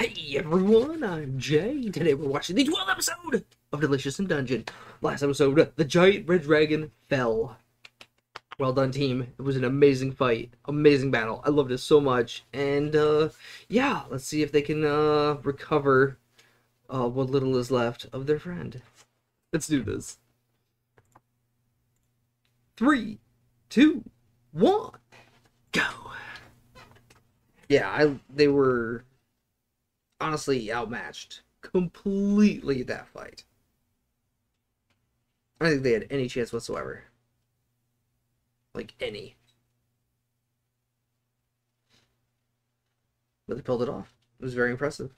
Hey everyone, I'm Jay. Today we're watching the 12th episode of Delicious in Dungeon. Last episode, the giant red dragon fell. Well done, team. It was an amazing fight, amazing battle. I loved it so much. And uh, yeah, let's see if they can uh, recover uh, what little is left of their friend. Let's do this. Three, two, one, go. Yeah, I they were honestly outmatched completely that fight. I don't think they had any chance whatsoever. Like any. But they pulled it off. It was very impressive.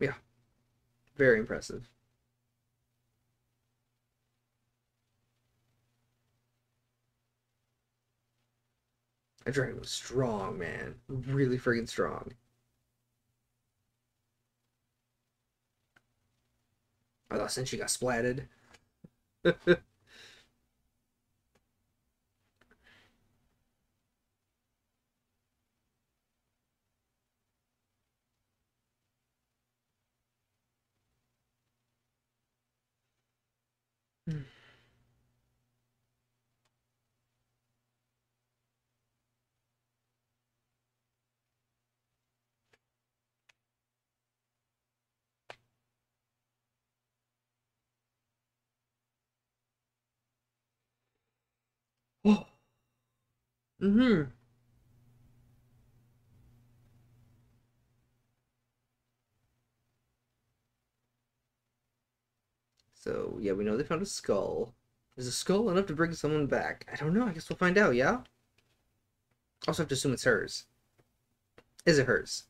Yeah. Very impressive. That dragon was strong, man. Really freaking strong. I thought since she got splatted. Mm-hmm. So, yeah, we know they found a skull. Is a skull enough to bring someone back? I don't know. I guess we'll find out, yeah? Also have to assume it's hers. Is it hers?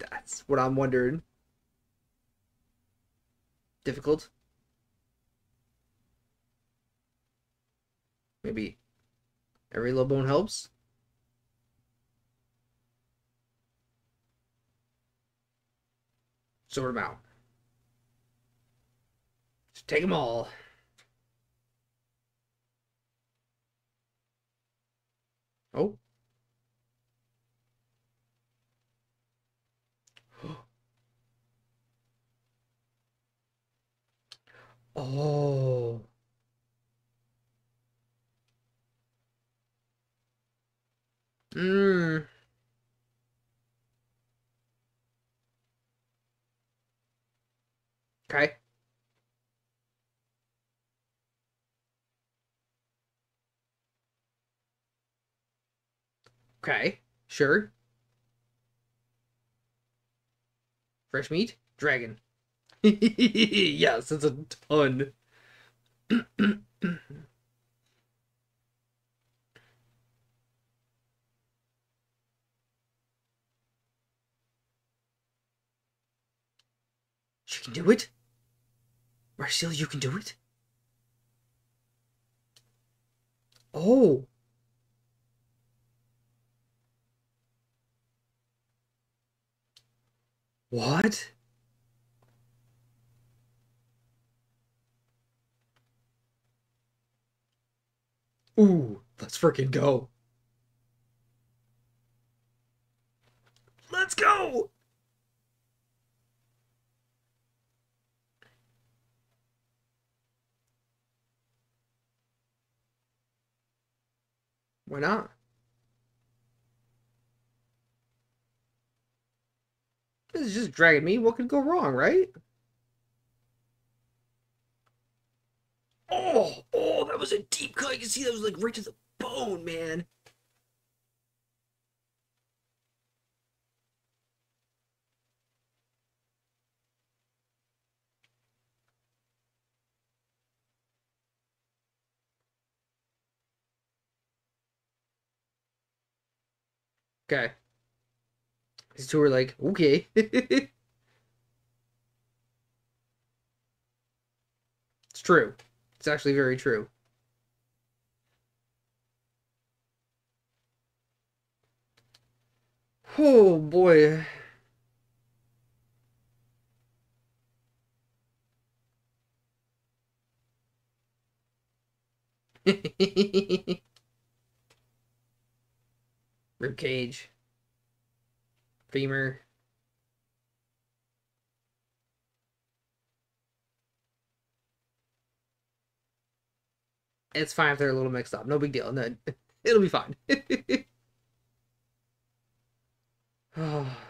That's what I'm wondering. Difficult? Maybe every little bone helps? Sort them out. Just take them all. Oh. Oh. Mmm. Okay. Okay. Sure. Fresh meat? Dragon. yes, it's a ton. she can do it? Marcille, you can do it? Oh. What? Ooh, let's freaking go. Let's go! Why not? This is just dragging me. What could go wrong, right? Oh, oh, that was a deep cut. You can see that was like right to the bone, man. Okay. These two were like, okay. it's true. It's actually very true. Oh boy. Rib cage. Femur. It's fine if they're a little mixed up. No big deal. No, it'll be fine.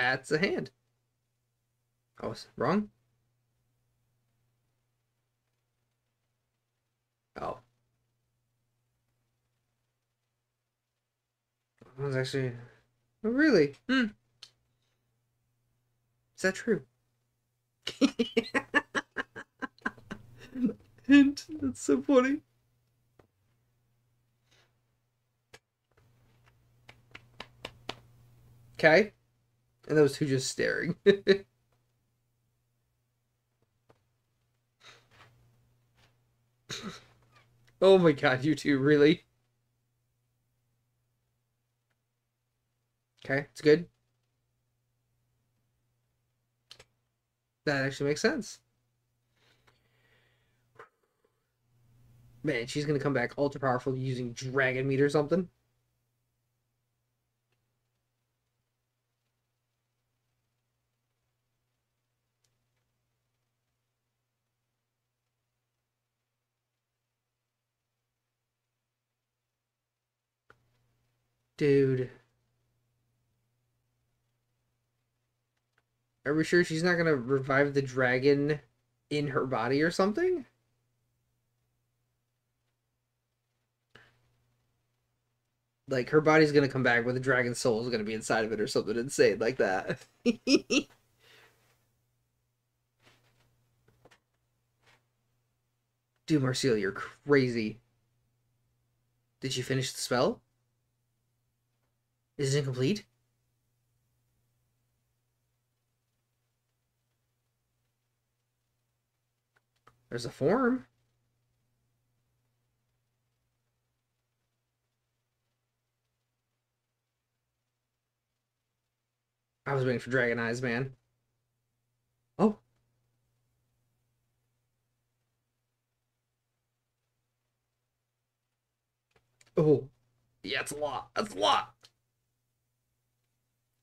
That's a hand. I was wrong. Oh. That was actually. Oh, really? Hmm. Is that true? Hint. That's so funny. Okay. And those two just staring. oh my god, you two, really? Okay, it's good. That actually makes sense. Man, she's gonna come back ultra powerful using dragon meat or something. Dude. Are we sure she's not gonna revive the dragon in her body or something? Like her body's gonna come back, but the dragon's soul is gonna be inside of it or something insane like that. Dude, Marcille, you're crazy. Did you finish the spell? Is it incomplete? There's a form. I was waiting for Dragon Eyes, man. Oh. Oh. Yeah, it's a lot. That's a lot.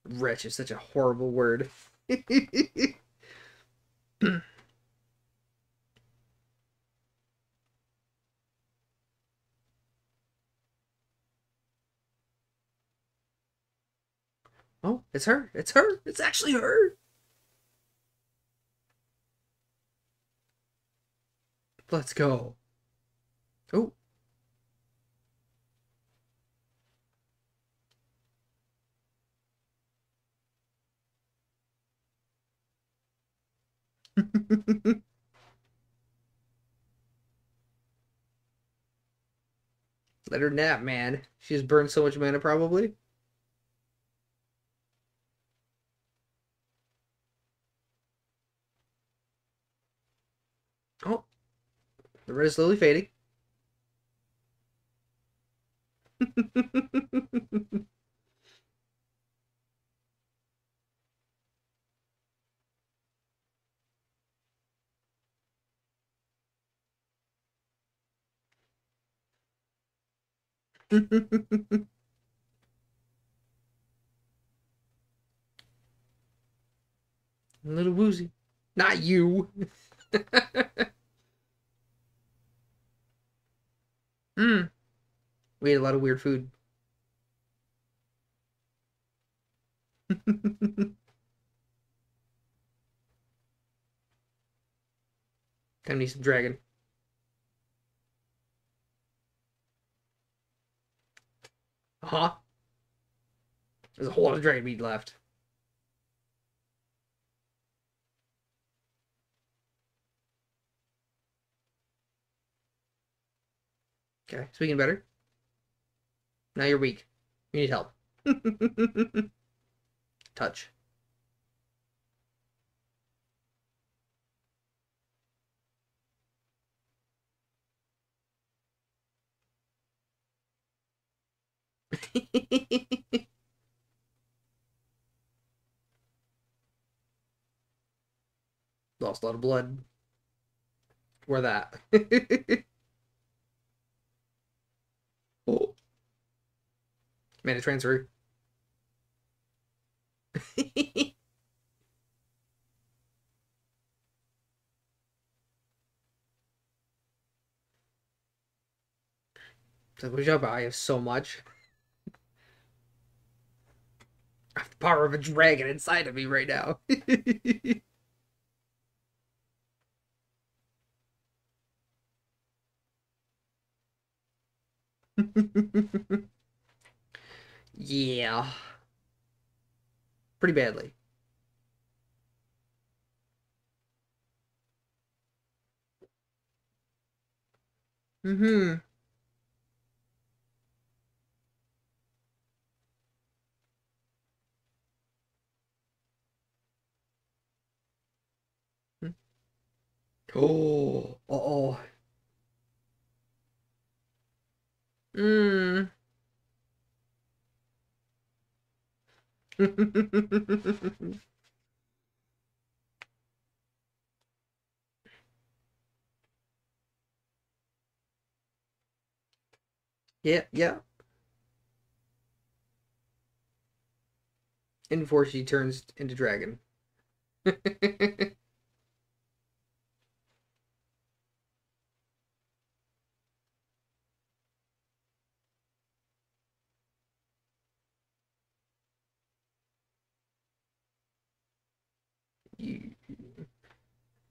Wretch is such a horrible word. oh, it's her. It's her. It's actually her. Let's go. Oh. Let her nap, man. She's burned so much mana, probably. Oh. The red is slowly fading. A little woozy. Not you. Hmm. We ate a lot of weird food. Time to eat some dragon. Huh? There's a whole lot of dragon meat left. Okay, speaking better. Now you're weak. You need help. Touch. Lost a lot of blood. Where that? oh. Made a transfer. So I have so much. I have the power of a dragon inside of me right now. yeah. Pretty badly. Mm-hmm. Oh, uh-oh. Mm. yeah, yeah. And before she turns into dragon.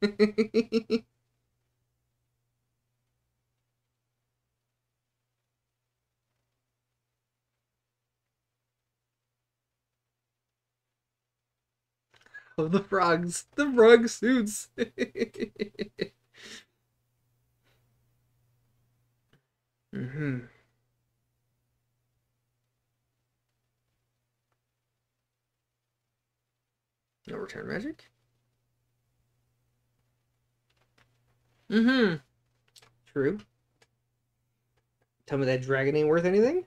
oh, the frogs. The frog suits. mm-hmm. No return magic? Mm-hmm. True. Tell me that dragon ain't worth anything?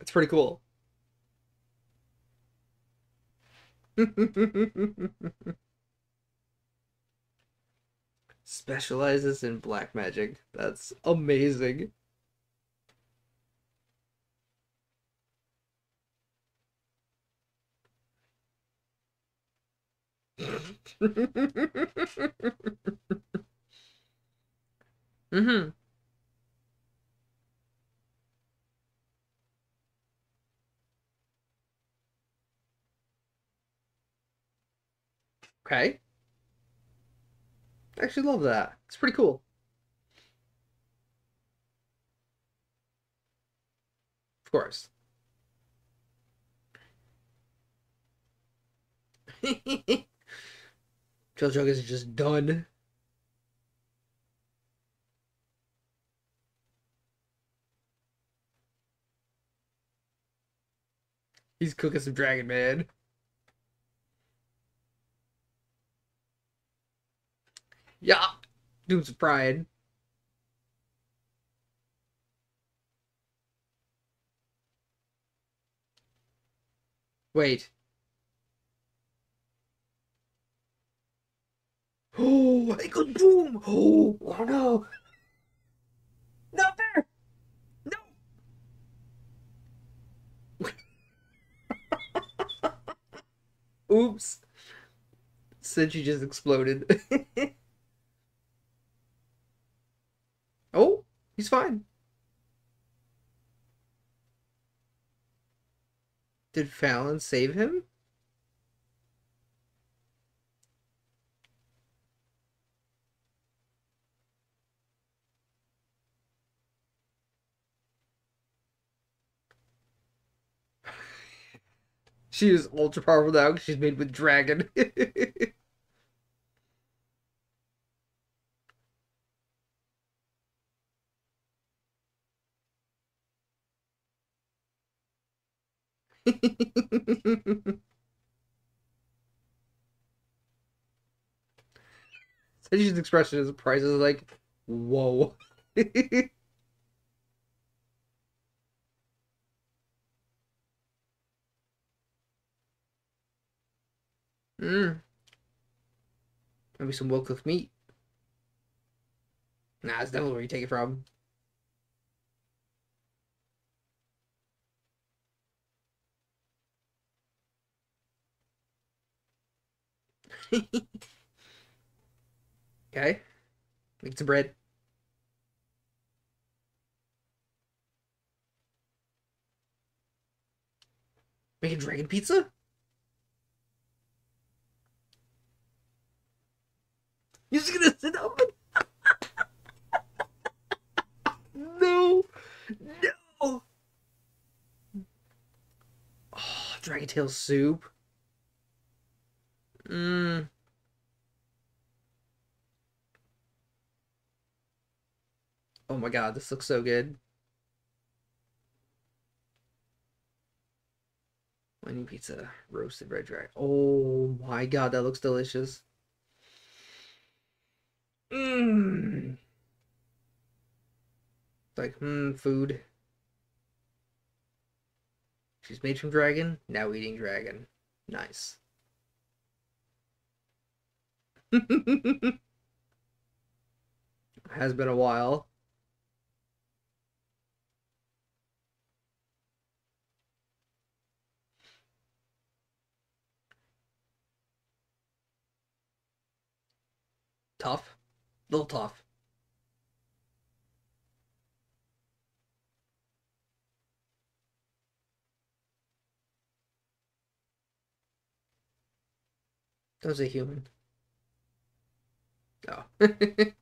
It's pretty cool. Specializes in black magic. That's amazing. Mm-hmm. Okay. I actually love that. It's pretty cool. Of course. Jojo is just done. He's cooking some Dragon Man. Yeah, doing some pride. Wait. Oh, it could boom! Oh, oh no! Not there! No! Oops. Senshi just exploded. oh, he's fine. Did Falin save him? She is ultra powerful now because she's made with dragon. Senshi's expression is surprises like, whoa. Mmm. Maybe some well cooked meat. Nah, it's definitely where you take it from. okay. Make some bread. Make a dragon pizza? You're just gonna sit up No! No! Oh, dragon tail soup. Mmm. Oh my god, this looks so good. Onion pizza, roasted red dragon. Oh my god, that looks delicious. Mmm. Like, hmm, food. She's made from dragon, now eating dragon. Nice. Has been a while. Tough. Little tough. That was a human. Oh.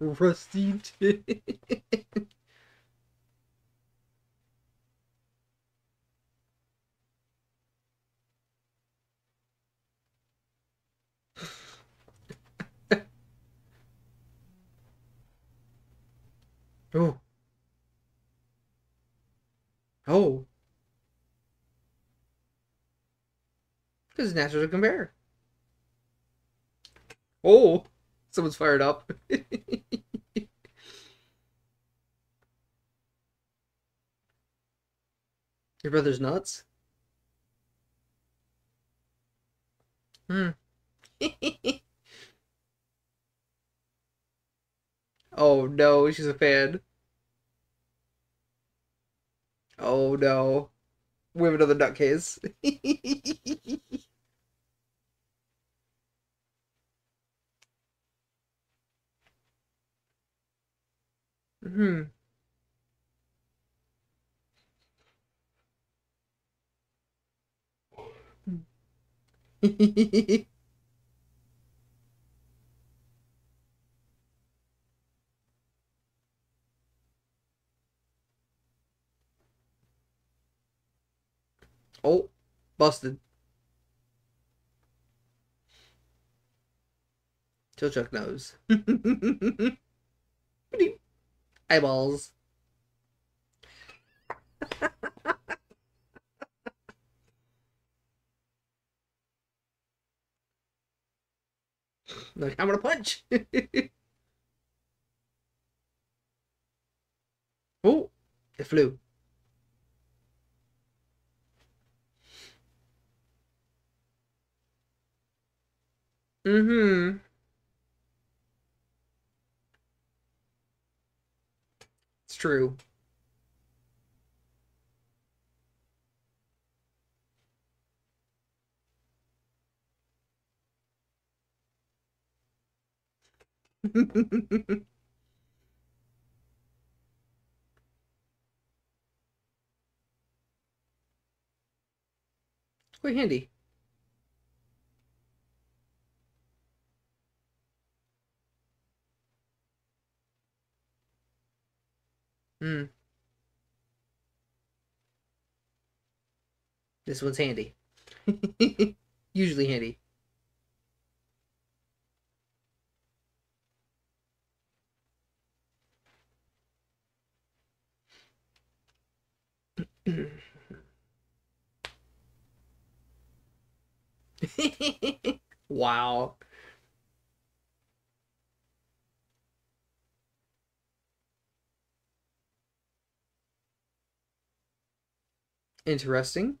Rusty oh. Oh. Because it's natural to compare. Oh, someone's fired up. Your brother's nuts? Hmm. oh no, she's a fan. Oh no. We have another nutcase. hmm. oh, busted. Chilchuck knows. Eyeballs. like, I'm gonna punch. oh, it flew. Mm-hmm. It's true. Quite handy. Hmm. This one's handy. Usually handy. Wow. Interesting.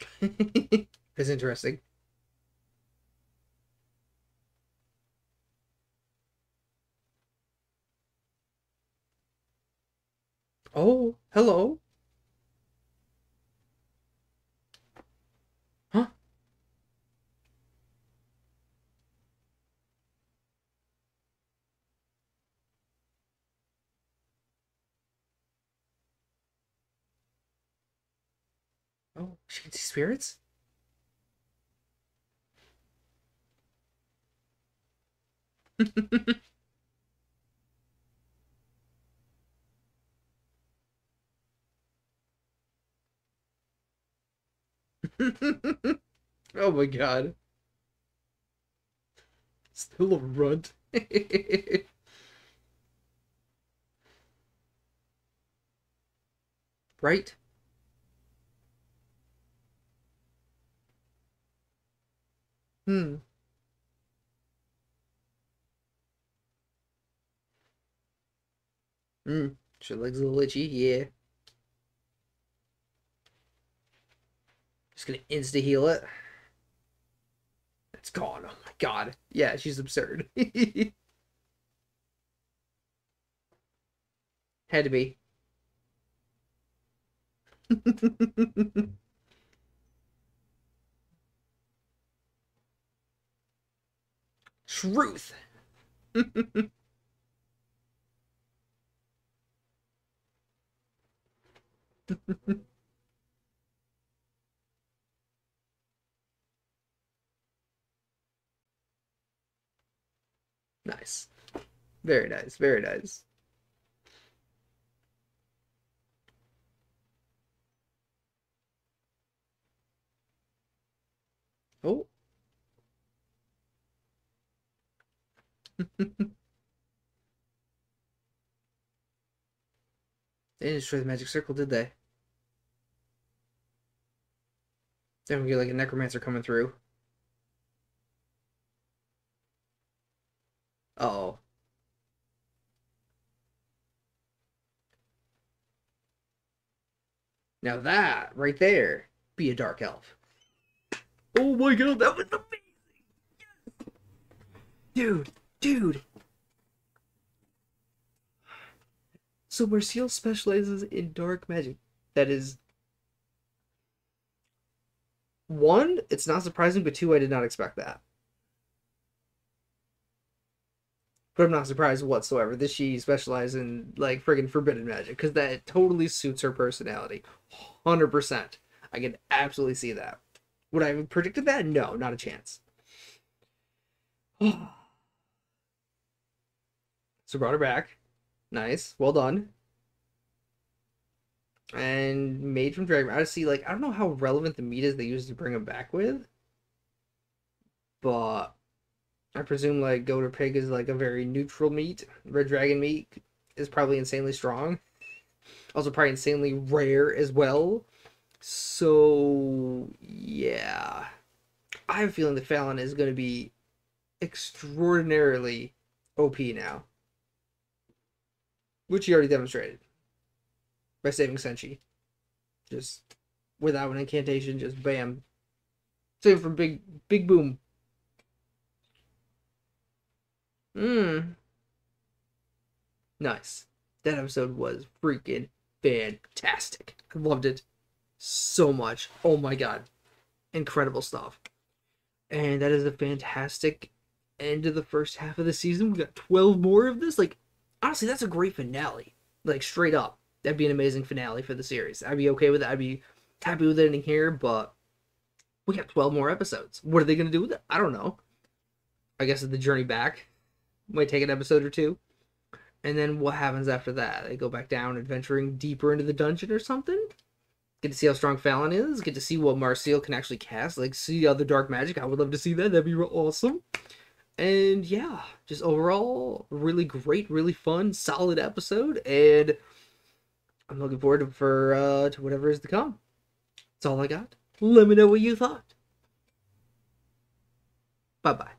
It's interesting. Oh, hello. Oh, she can see spirits? oh my god. Still a runt. right? Hmm. Hmm. She legs a little itchy, yeah. Just gonna insta heal it. It's gone. Oh my god. Yeah, she's absurd. Had to be. Truth. nice. Very nice. Very nice. Oh. They didn't destroy the magic circle, did they? Then we get like a necromancer coming through. Uh oh. Now that right there be a dark elf. Oh my god, that was amazing! Dude, dude. So Marcille specializes in dark magic. That is one, it's not surprising, but two, I did not expect that. But I'm not surprised whatsoever that she specializes in like friggin' forbidden magic because that totally suits her personality. 100%. I can absolutely see that. Would I have predicted that? No, not a chance. Oh. So brought her back. Nice. Well done. And made from dragon. I see, like, I don't know how relevant the meat is they used to bring him back with. But I presume, like, goat or pig is, like, a very neutral meat. Red dragon meat is probably insanely strong. Also, probably insanely rare as well. So, yeah. I have a feeling that Falin is going to be extraordinarily OP now. Which he already demonstrated by saving Senshi. Just without an incantation, just bam. Save from Big Big Boom. Mmm. Nice. That episode was freaking fantastic. I loved it so much. Oh my god. Incredible stuff. And that is a fantastic end of the first half of the season. We got 12 more of this. Like, honestly, that's a great finale. Like, straight up. That'd be an amazing finale for the series. I'd be okay with it. I'd be happy with ending here, but we got 12 more episodes. What are they going to do with it? I don't know. I guess the journey back might take an episode or two. And then what happens after that? They go back down, adventuring deeper into the dungeon or something? Get to see how strong Falin is. Get to see what Marcille can actually cast. Like, see other dark magic. I would love to see that. That'd be real awesome. And yeah, just overall, really great, really fun, solid episode, and I'm looking forward to, for uh, to whatever is to come. That's all I got. Let me know what you thought. Bye bye.